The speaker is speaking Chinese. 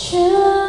求